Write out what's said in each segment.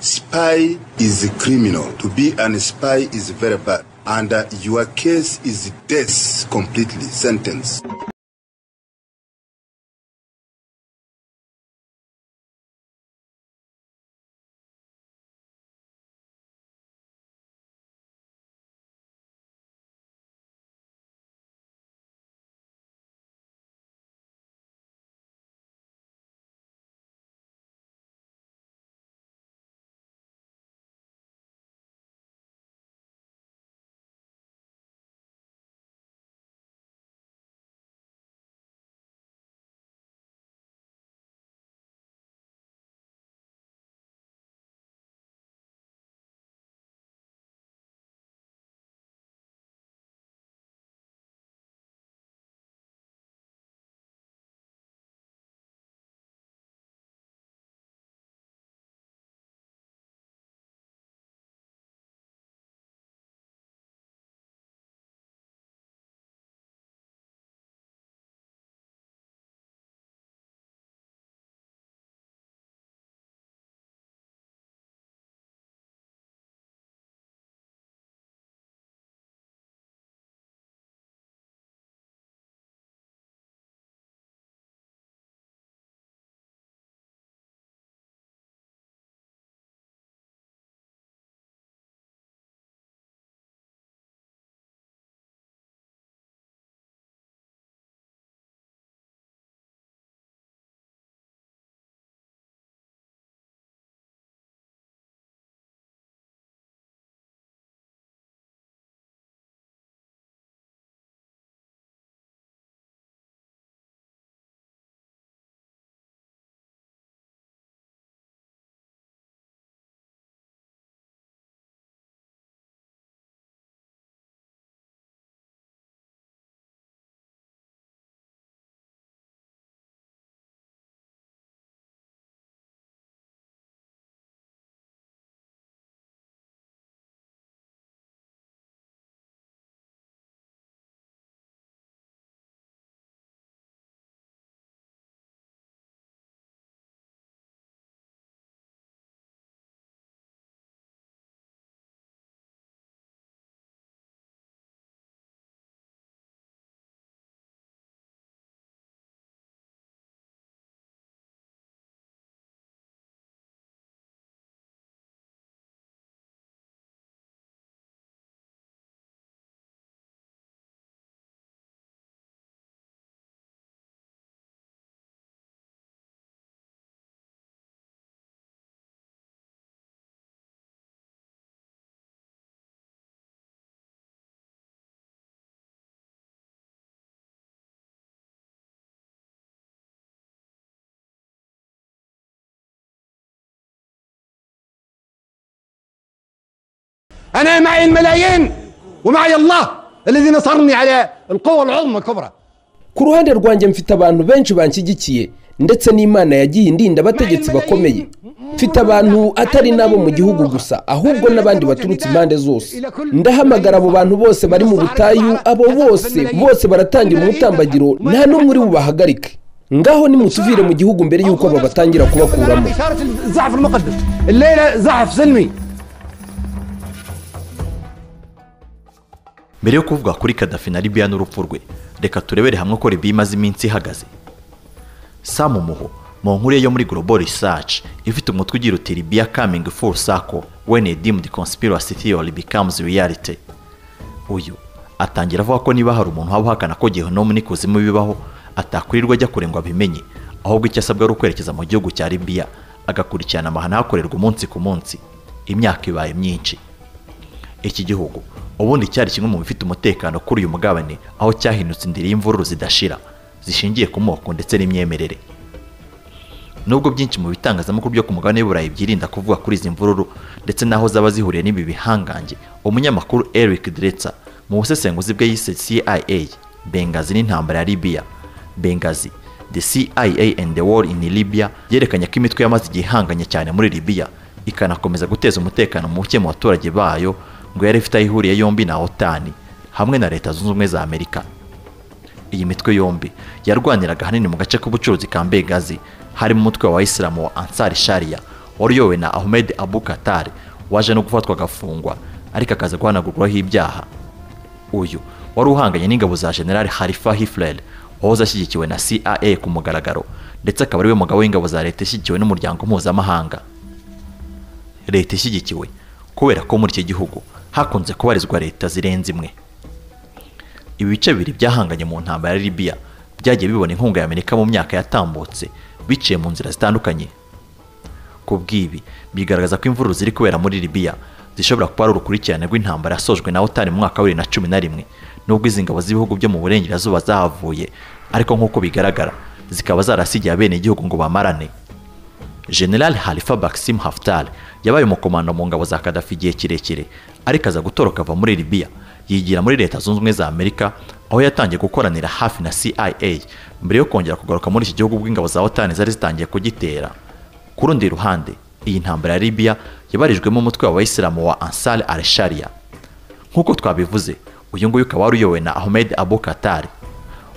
spy is a criminal. To be an spy is very bad. And uh, your case is death completely, sentence. أنا معي الملايين ومعي الله الذي نصرني على القوة العظمى الكبرى ku ruhande rwanjye mfite abantu benshi banshyigikiye ndetse n'imana yagiye indinda abategetsi bakomeye mfite abantu atari n'abo mu gihugu gusa ahubwo n'abandi baturutse impande zose ndahamagara abo bantu bose bari mu butayu abo bose bose baratangira umutambagiro nta n'umwe uri bubahagarike ngaho nimutuvire mu gihugu mbere y'uko babatangira kubakuramo mbere yo kuvuga kuri kadafi na libiya n'urupfu rwe reka turebere hamwe ko libiya imaze iminsi ihagaze. Samu muho mu nkuru yo muri global research ifite umutwe ugira uti libiya coming full circle when a deemed conspiracy theory becomes reality. Uyu atangira avuga ko niba hari umuntu waba uhakana ko gehinomu n'ikuzimu bibaho atakwirirwa ajya kure ngo abimenye ahubwo icyo asabwa ari ukwerekeza mu gihugu cya libiya agakurikirana amahano ahakorerwa umunsi ku munsi. Imyaka ibaye myinshi. Iki gihugu. Ubundi cyari kimwe mu bifite umutekano kuri uyu mugabane aho cyahindutse indiri y'imvururu zidashira zishingiye ku moko ndetse n'imyemerere. Nubwo byinshi mu bitangazamakuru byo ku mugabane w'uburayi byirinda kuvuga kuri izi mvururu ndetse n'aho zaba zihuriye n'ibi bihangange umunyamakuru eric dretsa mu busesenguzi bwe yise cia bengazi n'intambara ya libiya bengazi the cia and the war in libya yerekanye ko imitwe yamaze igihe ihanganye cyane muri libiya ikanakomeza guteza umutekano muke mu baturage bayo ngo yari ifite aho ihuriye yombi na otani hamwe na leta zunze ubumwe za amerika. Iyi mitwe yombi yarwaniraga ahanini mu gace k'ubucuruzi ka mbegazi harimo umutwe wa isilamu wa ansari sharia wari uyobowe na ahmed abu katari waje no gufatwa agafungwa ariko akaza guhanagurwaho ibyaha. Uyu wari uhanganye n'ingabo za generali harifa hifler wahoze ashyigikiwe na cia ku mugaragaro ndetse akaba ari we mugabo w'ingabo za leta ishyigikiwe n'umuryango mpuzamahanga. Leta ishyigikiwe kubera ko muri iki gihugu hakunze kubarizwa leta zirenze imwe. Ibi bice bibiri byahanganye mu ntambara ya libiya byagiye bibona inkunga ya amerika mu myaka yatambutse biciye mu nzira zitandukanye. Ku bw'ibi bigaragaza ko imvururu ziri kubera muri libiya zishobora kuba ari urukurikirane rw'intambara yasojwe na otani mu mwaka wa bibiri na cumi na rimwe nubwo izi ngabo z'ibihugu byo mu burengerazuba zahavuye. Ariko nk'uko bigaragara zikaba zarasigiye abenegihugu ngo bamarane. General halifa baksim haftar yabaye umukomando mu ngabo za kadafi igihe kirekire ariko aza gutoroka ava muri libiya yigira muri leta zunze ubumwe za amerika aho yatangiye gukoranira hafi na cia mbere yo kongera kugaruka muri iki gihugu ubwo za otani zari zitangiye kugitera. Ku rundi ruhande iyi ntambara ya libiya yabarijwemo umutwe w'abayisilamu wa ansar al sharia nk'uko twabivuze uyu nguyu ukaba wari na ahmed abu katari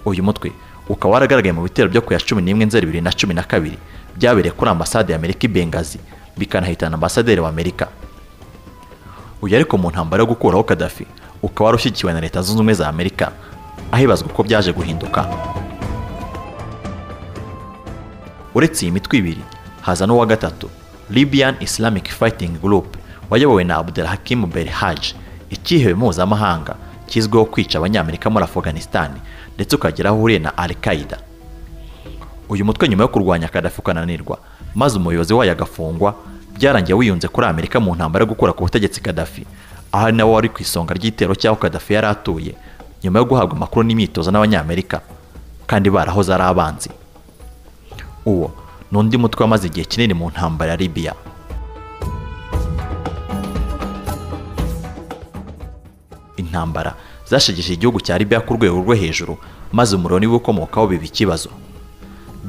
uyu mutwe ukaba waragaragaye mu bitero byo ku ya cumi n'imwe nzeri bibiri na cumi na kabiri. Byabereye kuri ambasade ya amerika i bengazi bikanahitana ambasaderi wa amerika. Uyu ariko mu ntambara yo gukuraho kadafi ukaba wari na leta zunze ubumwe za amerika ahibazwa uko byaje guhinduka. Uretse iyi mitwe ibiri haza n'uwa gatatu libyan islamic fighting group wayobowe na abdelhakim berhaj icyihebe mpuzamahanga kizwiho kwica abanyamerika muri afghanistan ndetse ukagera aho uhuriye na al uyu mutwe nyuma yo kurwanya kadafi ukananirwa maze umuyobozi wayo agafungwa byarangiye wiyunze kuri amerika mu ntambara yo gukura ku butegetsi kadafi aho ari nawe wari ku isonga ry'igitero cy'aho kadafi yari atuye nyuma yo guhabwa amakuru n'imyitozo n'abanyamerika kandi barahoze ari abanzi. Uwo ni undi mutwe wamaze igihe kinini mu ntambara ya libiya intambara zashegeshe igihugu cya libiya ku rwego rwo hejuru maze umuriro niwo ukomokaho biba ikibazo.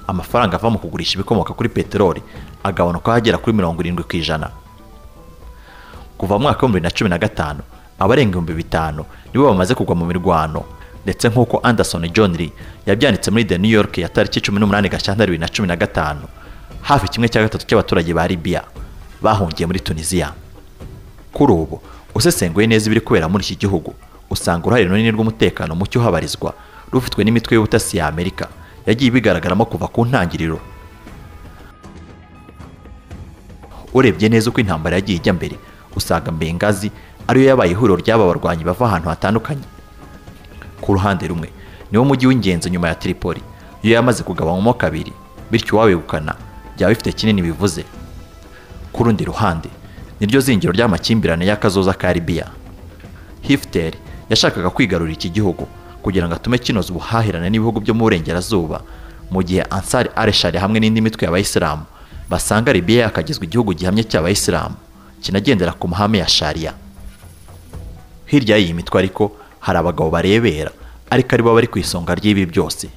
Amafaranga ava mu kugurisha ibikomoka kuri peteroli agabanuka agera kuri mirongo irindwi ku ijana. Kuva mu mwaka w'ibihumbi bibiri na cumi na gatanu abarenga ibihumbi bitanu nibo bamaze kugwa mu mirwano. Ndetse nk'uko anderson john lee yabyanditse muri the new york ya tariki cumi n'umunani gashyantare bibiri na cumi na gatanu hafi kimwe cya gatatu cy'abaturage ba libiya bahungiye muri tunisiya kuri ubu usesenguye neza ibiri kubera muri iki gihugu. Usanga uruhare runini rw'umutekano muke uhabarizwa rufitwe n'imitwe y'ubutasi ya amerika. Yagiye ibigaragaramo kuva ku ntangiriro. Urebye neza uko intambara yagiye ijya mbere usanga mbengazi ariyo yabaye ihuriro ry'aba barwanyi bava ahantu hatandukanye. Ku ruhande rumwe niwo mujyi w'ingenzi nyuma ya Tripoli iyo yamaze kugabanywamo kabiri bityo uwawegukana byaba bifite kinini bivuze. Ku rundi ruhande niryo zingiro ry'amakimbirane y'akazoza ka Libya Hifter yashakaga kwigarurira iki gihugu kugira ngo atume kinoza ubuhahirane n'ibihugu byo mu burengerazuba. Mu gihe Ansar al-Sharia hamwe n'indi mitwe y'abayisilamu basanga Libya yakagizwe igihugu gihamye cy'abayisilamu kinagendera ku mahame ya Sharia. Hirya y'iyi mitwe ariko hari abagabo barebera ariko ari bo bari ku isonga ry'ibi byose.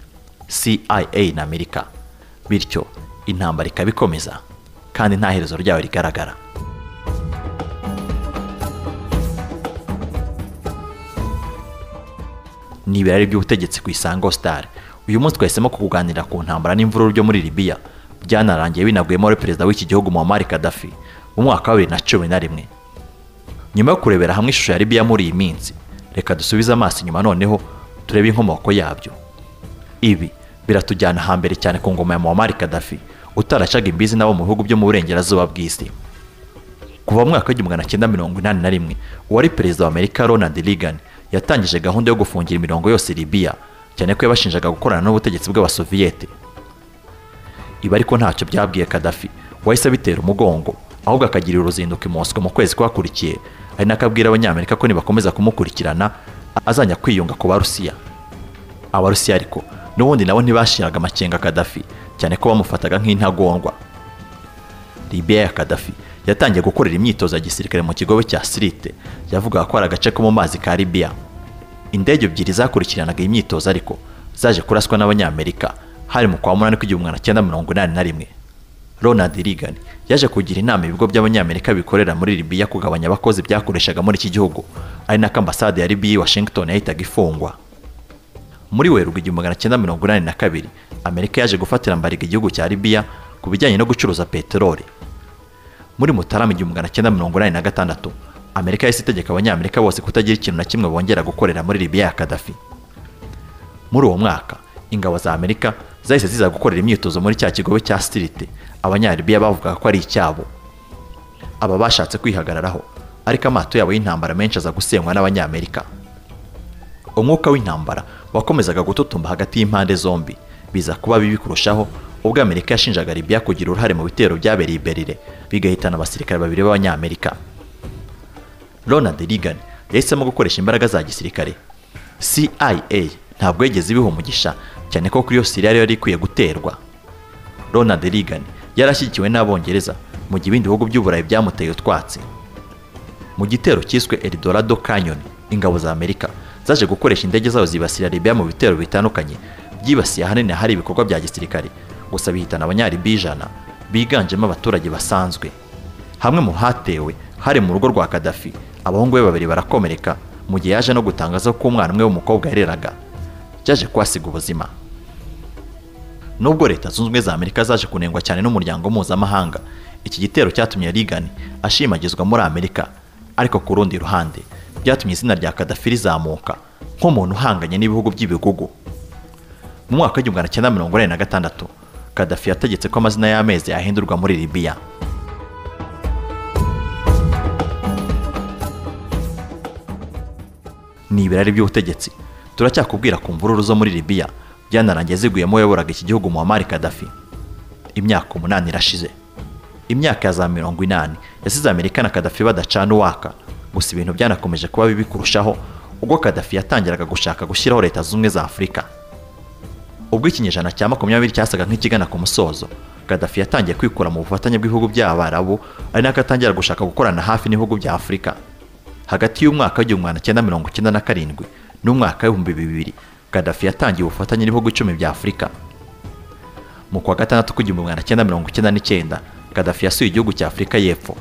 CIA na Amerika. Bityo intambara ikaba ikomeza kandi nta herezo ryayo rigaragara. Ni ibirari by'ubutegetsi ku isango star. Uyu munsi twahisemo kukuganira ku ntambara n'imvururu byo muri libiya byanarangiye binaguyemo perezida w'iki gihugu muammar gaddafi. Mu mwaka wa bibiri na cumi na rimwe. Nyuma yo kurebera hamwe ishusho ya libiya muri iyi minsi reka dusubize amaso inyuma noneho turebe inkomoko yabyo. Ibi biratujyana hambere cyane ku ngoma ya muammar gaddafi utaracaga imbizi n'abo mu bihugu byo mu burengerazuba bw'isi. Kuva mu mwaka w'igihumbi magana cyenda mirongo inani na rimwe uwari perezida wa amerika ronald reagan yatangije gahunda yo gufungira imirongo yose libiya cyane ko yabashinjaga gukorana n'ubutegetsi bw'abasoviyete ibi ariko ntacyo byabwiye kadafi wahise abitera umugongo ahubwo akagirira uruzinduko i Moscow mu kwezi kwakurikiye ari nako abwira abanyamerika ko nibakomeza kumukurikirana azajya kwiyunga ku barusiya. Abarusiya ariko n'ubundi nabo ntibashiraga amakenga kadafi cyane ko bamufataga nk'intagondwa. Libiya ya kadafi yatangiye gukorera imyitozo ya gisirikare mu kigobe cya sirite yavugaga ko ari agace ko mu mazi ka libiya indege ebyiri zakurikiranaga iyi myitozo ariko zaje kuraswa n'abanyamerika. Hari mu kwa munani kw'igihumbi magana cyenda mirongo inani na rimwe. Ronald reagan yaje kugira inama ibigo by'abanyamerika bikorera muri libiya kugabanya abakozi byakoreshaga muri iki gihugu. Ari nako ambasade ya libiya i washington yahitaga ifungwa. Muri werurwe igihumbi magana cyenda mirongo inani na kabiri amerika yaje gufatira mbariga igihugu cya libiya ku bijyanye no gucuruza peteroli. Muri mutarama igihumbi magana cyenda mirongo inani na gatandatu amerika yahise itegeka abanyamerika bose kutagira ikintu na kimwe bongera gukorera muri libiya ya kadafi muri uwo mwaka ingabo za amerika zahise ziza gukorera imyitozo muri cya kigobe cya stirite abanyalibiya bavugaga ko ari icyabo. Aba bashatse kwihagararaho ariko amato yabo y'intambara menshi aza gusenywa n'abanyamerika. Umwuka w'intambara wakomezaga gututumba hagati y'impande zombi biza kuba bibi kurushaho ubwo amerika yashinjaga libiya kugira uruhare mu bitero byabereye berire bigahitana abasirikare babiri b'abanyamerika. Ronald reagan yahisemo gukoresha imbaraga za gisirikare. Cia ntabwo yigeze ibiha umugisha cyane ko kuri iyo siriya yari ikwiye guterwa. Ronald reagan yari ashyigikiwe n'abongereza mu gihe ibindi bihugu by'uburayi byamuteye utwatsi. Mu gitero cyiswe eldorado canyon ingabo za amerika zaje gukoresha indege zabo zibasira libiya mu bitero bitandukanye byibasiye ahanini ahari ibikorwa bya gisirikare. Gusa bihitana abanyalibiya ijana biganjemo abaturage basanzwe. Hamwe mu hatewe hari mu rugo rwa kadafi abahungu be babiri barakomereka mu gihe yaje no gutangaza ko umwana umwe w'umukobwa yareraga. Byaje kuhasiga ubuzima. Nubwo leta zunze ubumwe za amerika zaje kunengwa cyane n'umuryango mpuzamahanga iki gitero cyatumye Reagan ashimagizwa muri amerika. Ariko ku rundi ruhande byatumye izina rya kadafi rizamuka nk'umuntu uhanganye n'ibihugu by'ibigugu. Mu mwaka w'igihumbi magana cyenda mirongo inani na gatandatu kadafi yategetse ko amazina y'amezi yahindurwa muri libiya ni ibirari by'ubutegetsi turacyakubwira ku mvururu zo muri libiya byanarangiye ziguyemo uyoboraga iki gihugu muhammad kadafi imyaka umunani irashize. Imyaka ya za mirongo inani. Yasize amerika na kadafi badacana uwaka. Gusa ibintu byanakomeje kuba bibi kurushaho. Ubwo kadafi yatangiraga gushaka gushyiraho leta ubumwe za afurika ubwo ikinyejana cya makumyabiri cyasaga nk'ikigana ku musozo. Kadafi yatangiye kwikura mu bufatanye bw'ibihugu by'abarabu ari nako atangira gushaka gukorana hafi n'ibihugu bya afurika hagati y'umwaka w'igihumbi magana cyenda mirongo icyenda na karindwi n'umwaka w'ibihumbi bibiri kadafi yatangiye ubufatanye n'ibihugu icumi bya afurika mu kwa gatandatu k'igihumbi magana cyenda mirongo icyenda n'icyenda kadafi yasuye igihugu cya afurika y'epfo.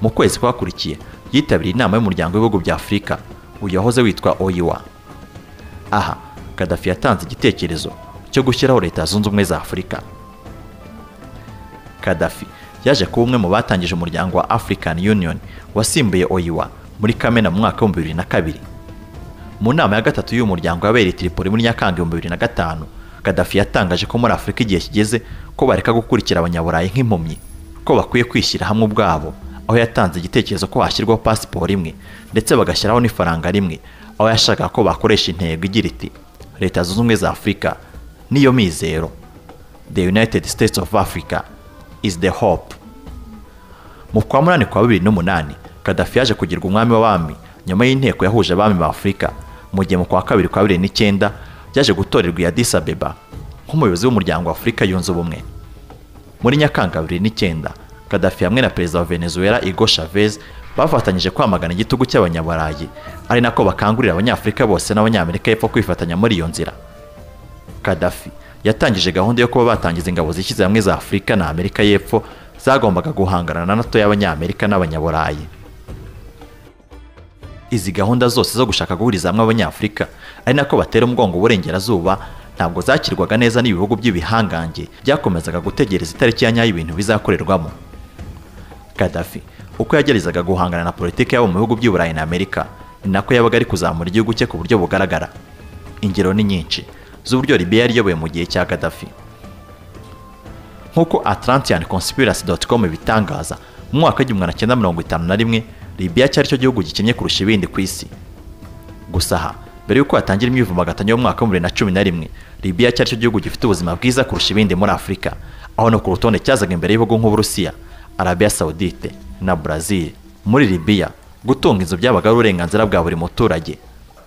Mu kwezi kwakurikiye yitabiriye inama y'umuryango w'ibihugu bya afurika uyu wahoze witwa oyiwa. Aha kadafi yatanze igitekerezo cyo gushyiraho leta zunze ubumwe za afurika. Kadafi yaje kuba umwe mu batangije umuryango wa african union wasimbuye oyiwa muri kamena mu mwaka w'ibihumbi bibiri na kabiri. Mu nama ya gatatu y'uyu muryango yabereye Tripoli muri Nyakanga ibihumbi bibiri na gatanu Gaddafi yatangaje ko muri Afurika igihe kigeze ko bareka gukurikira abanyaburayi nk'impumyi ko bakwiye kwishyira hamwe ubwabo aho yatanze igitekerezo ko hashyirwaho pasiporo imwe ndetse bagashyiraho n'ifaranga rimwe aho yashakaga ko bakoresha intego igira iti leta zunze ubumwe za afurika niyo mizero. The united states of africa is the hope. Mu kwa munani kwa bibiri n'umunani kadafi yaje kugirwa umwami w'abami nyuma y'inteko yahuje abami ba afurika mu gihe mu kwa kabiri kwa bibiri n'icyenda byaje gutorerwa iya Addis Abeba. Nk'umuyobozi w'umuryango wa afurika yunze ubumwe. Muri nyakanga bibiri n'icyenda kadafi hamwe na perezida wa venezuela Hugo Chavez bafatanyije kwamagana igitugu cy'abanyaburayi. Ari nako bakangurira abanyafurika bose n'abanyamerika y'epfo kwifatanya muri iyo nzira. Kadafi yatangije gahunda yo kuba batangiza ingabo zishyize hamwe za afurika na amerika y'epfo zagombaga guhangana na nato y'abanyamerika n'abanyaburayi. Izi gahunda zose zo gushaka guhuriza hamwe abanyafurika ari nako batera umugongo uburengerazuba ntabwo zakirwaga neza n'ibihugu by'ibihangange byakomezaga gutegereza itariki ya nyayo ibintu bizakorerwamo. Gaddafi. Uko yageragezaga guhangana na politiki yabo mu bihugu by'i Burayi na Amerika ni nako yabaga ari kuzamura igihugu cye ku buryo bugaragara. Ingero ni nyinshi z'uburyo Libya yari iyoboye mu gihe cya Gaddafi. Nk'uko atlantianconspiracy.com bitangaza mu mwaka w'igihumbi magana cyenda mirongo itanu na rimwe Libya cyari cyo gihugu gikennye kurusha ibindi ku isi. Gusa aha mbere y'uko hatangira imyivumbagatanyo y'umwaka w'ibihumbi bibiri na cumi na rimwe Libya cyari cyo gihugu gifite ubuzima bwiza kurusha ibindi muri Afurika aho no ku rutonde cyazaga imbere y'ibihugu nk'Uburusiya Arabia Saudite na Brazil. Muri Libya gutunga inzu byabaga ari uburenganzira bwa buri muturage.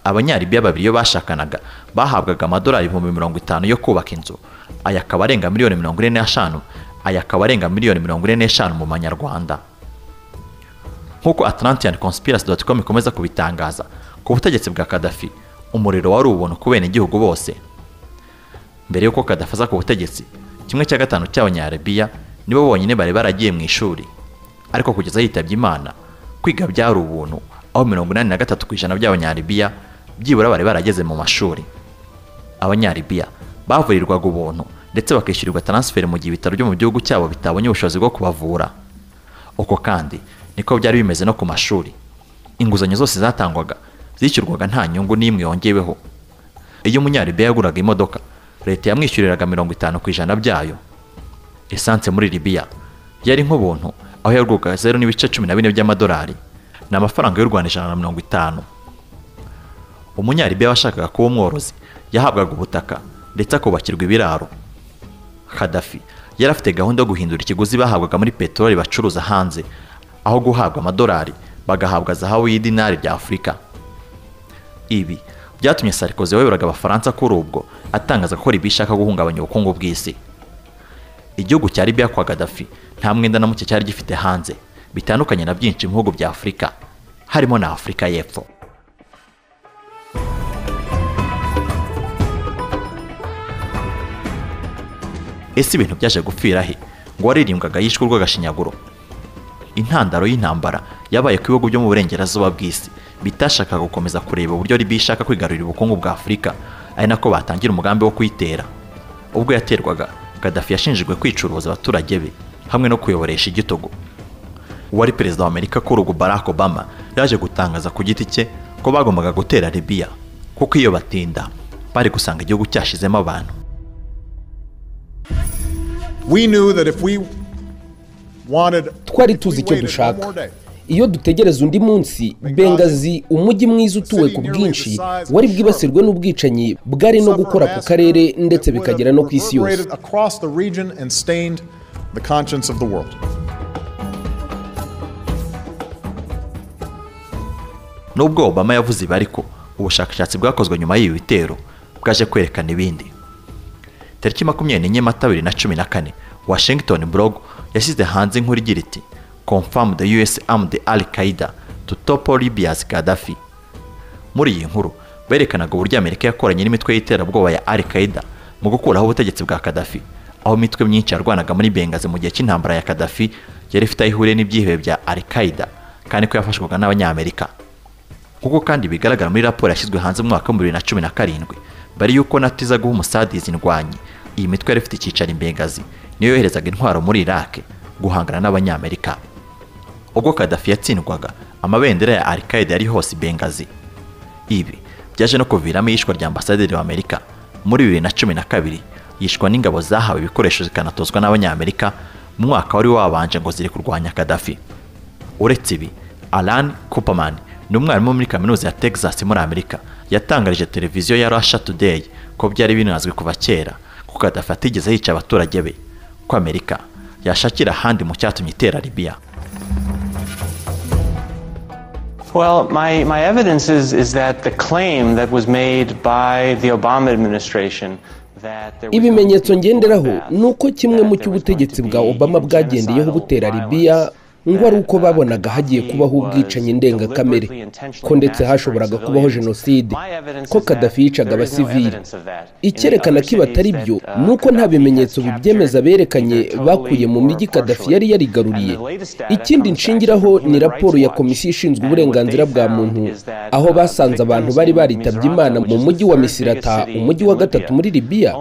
Abanyalibiya babiri iyo bashakanaga bahabwaga amadolari ibihumbi mirongo itanu yo kubaka inzu. Aya akaba arenga miliyoni mirongo ine n'eshanu. Aya akaba arenga miliyoni mirongo ine n'eshanu mu manyarwanda. Nk'uko atlantianconspiracy.com ikomeza kubitangaza ku butegetsi bwa Gaddafi umuriro wari ubuntu ku bene igihugu bose. Mbere y'uko Gaddafi aza ku butegetsi kimwe cya gatanu cy'abanyarabiya nibo bonyine bari baragiye mu ishuri. Ariko kugeza yitabye imana kwiga byari ubuntu. Aho mirongo inani na gatatu ku ijana by'abanyaribiya byibura bari barageze mu mashuri. Abanyaribiya bavurirwaga ubuntu ndetse bakishyurirwa taransiferi mu gihe ibitaro byo mu gihugu cyabo bitabonye ubushobozi bwo kubavura. Uko kandi niko byari bimeze no ku mashuri. Inguzanyo zose zatangwaga zishyurwaga nta nyungu n'imwe yongeweho. Iyo umunyaribiya yaguraga imodoka leta yamwishyuriraga mirongo itanu ku ijana byayo. Esanse muri libiya yari nk'ubuntu aho yagurwaga zeru n'ibice cumi na bine by'amadolari. Ni amafaranga y'u rwanda ijana na mirongo itanu. Umunyaribiya washakaga kuba umworozi yahabwaga ubutaka ndetse akubakirwa ibiraro. Khadafi yari afite gahunda yo guhindura ikiguzi bahabwaga muri peteroli bacuruza hanze aho guhabwa amadolari bagahabwa zahabu y'idinari rya afurika. Ibi byatumye sarikozi wayoboraga abafaransa kuri ubwo atangaza ko ribi ishaka guhungabanya ubukungu bw'isi. Igihugu cya libiya kwa gadafi nta mwenda na muke cyari gifite hanze. Bitandukanye na byinshi mu bihugu bya afurika harimo na afurika y'epfo. Ese ibintu byaje gupfira he? Ngo waririmbwaga yishwe urw'agashinyaguro intandaro y'intambara yabaye ku bihugu byo mu burengerazuba bw'isi. Bitashakaga gukomeza kureba uburyo libiya ishaka kwigarurira ubukungu bwa afurika ari nako batangira umugambi wo kuyitera. Ubwo yaterwaga gadafi yashinjijwe kwicuruza abaturage be hamwe no kuyoboresha igitugu. Uwari perezida wa amerika kuri ubu barack obama yaje gutangaza ku giti cye ko bagombaga gutera libiya kuko iyo batinda bari gusanga igihugu cyashizemo abantu. We knew that if we wanted twari tuzi icyo dushaka. Iyo dutegereza undi munsi bengazi umujyi mwiza utuwe ku bwinshi wari bwibasirwe n'ubwicanyi bwari no gukora ku karere ndetse bikagera no ku isi yose. nubwo obama yavuze ibi ariko ubushakashatsi bwakozwe nyuma y'ibi bitero bwaje kwerekana ibindi. Tariki makumyabiri n'enye mata bibiri na cumi na kane washington blog yashyize hanze inkuru igira iti confirm the us armed al qaeda to topple libya's gaddafi. Muri iyi nkuru berekanaga uburyo amerika yakoranye n'imitwe y'iterabwoba ya al qaeda mu gukuraho ubutegetsi bwa kadafi aho imitwe myinshi yarwanaga muri bengazi mu gihe cy'intambara ya kadafi yari ifite aho ihuriye n'ibyihebe bya al qaeda kandi ko yafashwaga n'abanyamerika. Kuko kandi bigaragara muri raporo yashyizwe hanze mu mwaka w'ibihumbi bibiri na cumi na karindwi mbere y'uko nato iza guha umusadizi indwanyi iyi mitwe yari ifite icyicaro i bengazi niyo yoherezaga intwaro muri iraq guhangana n'abanyamerika. Ubwo kadafi yatsindwaga amabendera ya al qaeda yari hose bengazi ibi byaje no kuviramo iyishwa rya ambasaderi w'amerika muri bibiri na cumi na kabiri yishwa n'ingabo zahawe ibikoresho zikanatozwa n'abanyamerika mu mwaka wari wabanje ngo ziri kurwanya kadafi uretse ibi alan kuperman ni umwarimu muri kaminuza ya texas muri amerika yatangarije televiziyo ya russia today ko byari binazwi kuva kera ko kadafi atigeze yica abaturage be ko amerika yashakira ahandi mu cyatumye itera libiya Well, my, my evidence is, is that the claim that was made by the Obama administration that ibimenyetso going to be ngenderaho ni uko kimwe mu cy'ubutegetsi bwa obama bwagendeyeho butera libiya ngo ari uko babonaga hagiye kubaho ubwicanyi ndengakamere ko ndetse hashoboraga kubaho jenoside ko kadafi yicaga abasivili. Icyerekana ko ibi atari byo ni uko nta bimenyetso bibyemeza berekanye bakuye mu mijyi kadafi yari yarigaruriye. Ikindi nshingiraho ni raporo ya komisiyo ishinzwe uburenganzira bwa muntu aho basanze abantu bari baritabye imana mu mujyi wa misirata umujyi wa gatatu muri libiya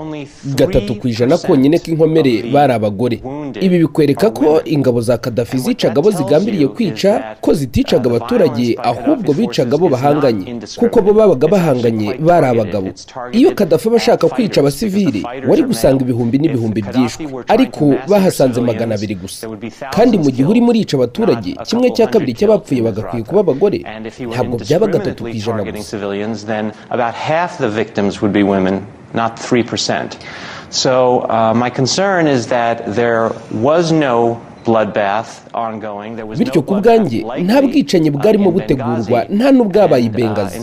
gatatu ku ijana 3% konyine k'inkomere bari abagore. Ibi bikwereka ko ingabo za kadafi And that abo zigambiriye kwica ko ziticaga abaturage ahubwo bicaga abo bahanganye kuko bo babaga bahanganye bari abagabo. iyo kadafi aba ashaka kwica abasivili wari gusanga ibihumbi n'ibihumbi byishwe. ariko bahasanze magana abiri gusa. kandi mu gihe urimo urica abaturage kimwe cya kabiri cy'abapfuye bagakwiye kuba abagore ntabwo byaba gatatu ku ijana gusa. civilians, then about half the victims would be women, not 3%. So uh, my concern is that there was no bityo ku bwanjye nta bwicanyi bwarimo butegurwa nta n'ubwabaye i uh, bengazi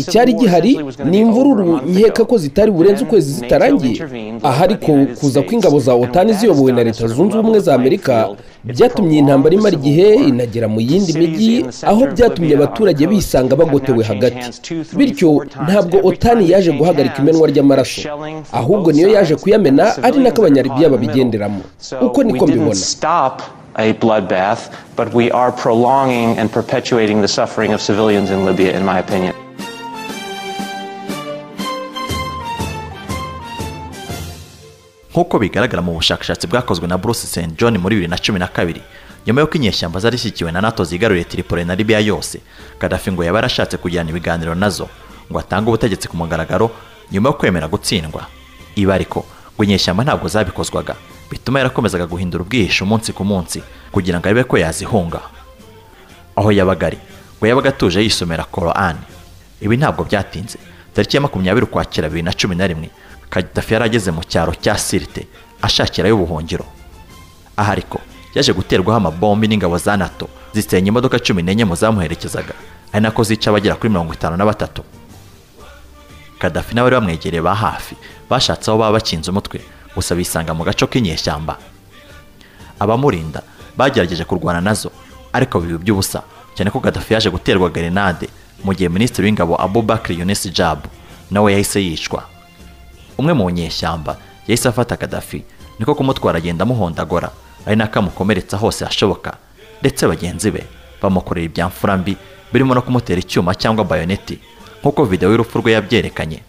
icyari gihari ni imvururu nkeka ko zitari burenze ukwezi zitarangiye aha ariko kuza kw'ingabo za otani ziyobowe na leta zunze ubumwe za amerika byatumye intambara imara igihe inagera mu yindi mijyi aho byatumye abaturage bisanga bagotewe hagati. bityo ntabwo otani yaje guhagarika imenwa ry'amaraso ahubwo niyo yaje kuyamena ari nako abanyaribiya babigenderamo. Uko niko mbibona. a bloodbath, but we are prolonging and perpetuating the suffering of civilians in Libya, in my opinion. Nk'uko bigaragara mu bushakashatsi bwakozwe na Bruce St John muri bibiri na cumi na kabiri nyuma y'uko inyeshyamba zari zishyigikiwe na nato zigaruriye tiripoli na libiya yose kadafi ngo yaba yarashatse kugirana ibiganiro na zo ngo atange ubutegetsi ku mugaragaro nyuma yo kwemera gutsindwa. Ibi ariko ngo inyeshyamba ntabwo zabikozwaga bituma yarakomezaga guhindura ubwihisho umunsi ku munsi kugira ngo arebe ko yazihunga. Aho yabaga ari ngo yabaga atuje yisomera korani ibi ntabwo byatinze. Tariki ya makumyabiri ukwakira bibiri na cumi na rimwe kadafi yari ageze mu cyaro cya sirite ashakirayo ubuhungiro. Aha ariko yaje guterwaho amabombi n'ingabo za nato zisenya imodoka cumi n'enye mu zamuherekezaga. Ari nako zica abagera kuri mirongo itanu na batatu kadafi n'abari bamwegereye ba hafi bashatse aho baba bakinze umutwe gusa bisanga mu gace k'inyeshyamba. Abamurinda bagerageje kurwana na zo ariko biba by'ubusa cyane ko kadafi yaje guterwa gerenade mu gihe minisitiri w'ingabo abubakar yunus jabu nawe yahise yicwa. Umwe mu nyeshyamba. Yahise afata kadafi niko kumutwara agenda amuhondagora ari nako amukomeretsa hose hashoboka. Ndetse bagenzi be bamukorera ibyamfura mbi birimo no kumutera icyuma cyangwa bayoneti nk'uko videwo y'urupfu rwe yabyerekanye.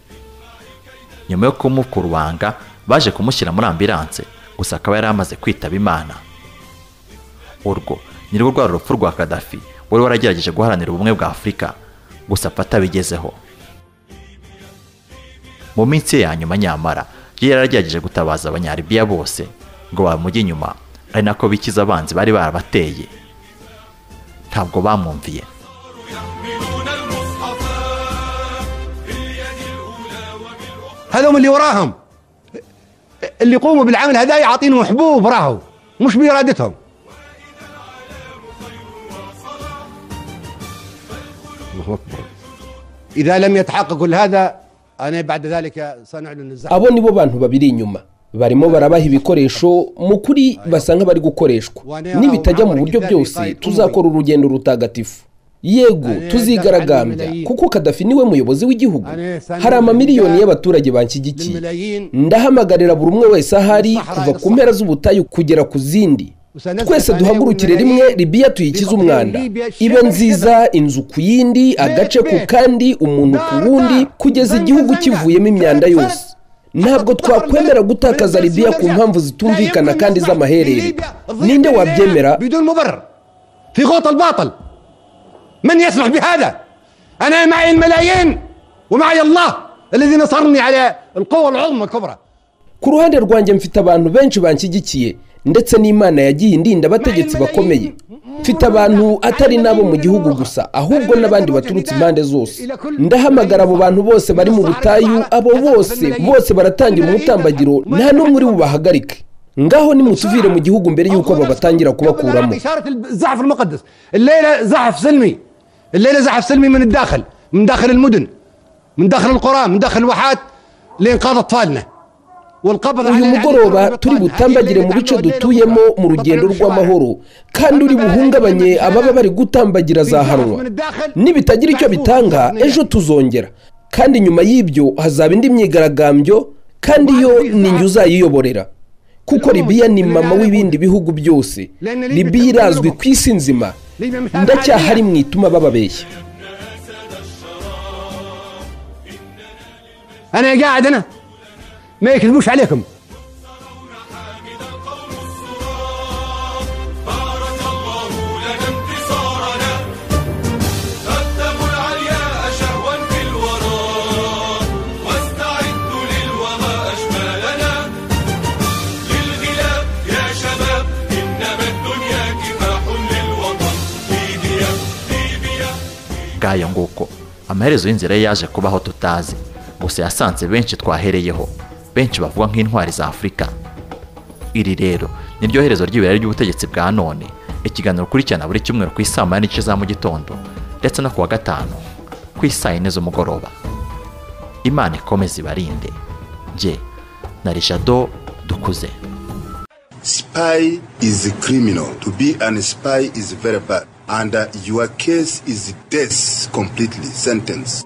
Nyuma yo kumukurubanga baje kumushyira muri ambilanse gusa akaba yari amaze kwitaba imana. Urwo ni rwo rwari urupfu rwa kadafi wari waragerageje guharanira ubumwe bwa afurika gusa apfa atabigezeho. Mu minsi ya nyuma nyamara yaragerageje gutabaza abanyaribiya bose ngo bamujye inyuma ari nako bikiza abanzi bari barabateye ntabwo bamwumviye هذول اللي وراهم اللي يقوموا بالعمل هذا يعطينهم حبوب راهو مش بإرادتهم الله أكبر إذا لم يتحقق كل هذا abo ni bo bantu babiri inyuma. Barimo barabaha ibikoresho mu kuri basa nk'abari gukoreshwa. Nibitajya mu buryo byose tuzakora urugendo rutagatifu. Yego tuzigaragambya kuko kadafi ni we muyobozi w'igihugu. Hari amamiliyoni y'abaturage banshyigikiye. Ndahamagarira buri umwe wese ahari kuva ku mpera z'ubutayu kugera ku zindi. twese duhagurukire rimwe libiya tuyikize umwanda ibe nziza inzu ku yindi agace ku kandi umuntu ku wundi kugeza igihugu kivuyemo imyanda yose ntabwo twakwemera gutakaza libiya ku mpamvu zitumvikana kandi z'amaherere ninde wabyemera بدون مبرر في غوط الباطل من يسمح بهذا أنا معي الملايين ومعي الله الذي نصرني على القوى العظمى الكبرى ku ruhande rwanjye mfite abantu benshi banshyigikiye Ndetse n'imana yagiye indinda abategetsi bakomeye mfite abantu atari n'abo mu gihugu gusa ahubwo n'abandi baturutse impande zose ndahamagara abo bantu bose bari mu butayu abo bose bose baratangira umutambagiro nta n'umwe uri bubahagarike ngaho nimutuvire mu gihugu mbere y'uko babatangira kubakuramo إشارة الزحف المقدس الليلة زحف سلمي الليلة زحف سلمي من الداخل من داخل المدن من داخل القرى من داخل الواحات لإنقاذ أطفالنا والقبض uyu mugoroba turi butambagire mu bice dutuyemo mu rugendo rw'amahoro. Kandi uri buhungabanye ababa bari gutambagira zahanwa. nibitagira icyo bitanga ejo tuzongera. Kandi nyuma y'ibyo hazaba indi myigaragambyo kandi yo ni njye uzayiyoborera. Kuko libiya ni mama w'ibindi bihugu byose. Libiya irazwi ku isi nzima. Ndacyahari mu ituma bababeshya ما يكذبوش عليكم ngayo nguko amaherezo y'inzira ye yaje kubaho tutazi gusa yasanze benshi twahereyeho benshi bavuga nk'intwari za afurika iri rero ni ryo herezo ry'ibirari ry'ubutegetsi bwa none. Ikiganiro ukurikirana buri cyumweru ku isaa moya n'igice za mu gitondo ndetse no ku wa gatanu ku isaa yine z'umugoroba. Imana ikomeze ibarinde. Njye na rishado dukuze. Spy is a criminal. To be an spy is very bad. And uh, your case is death completely, sentence.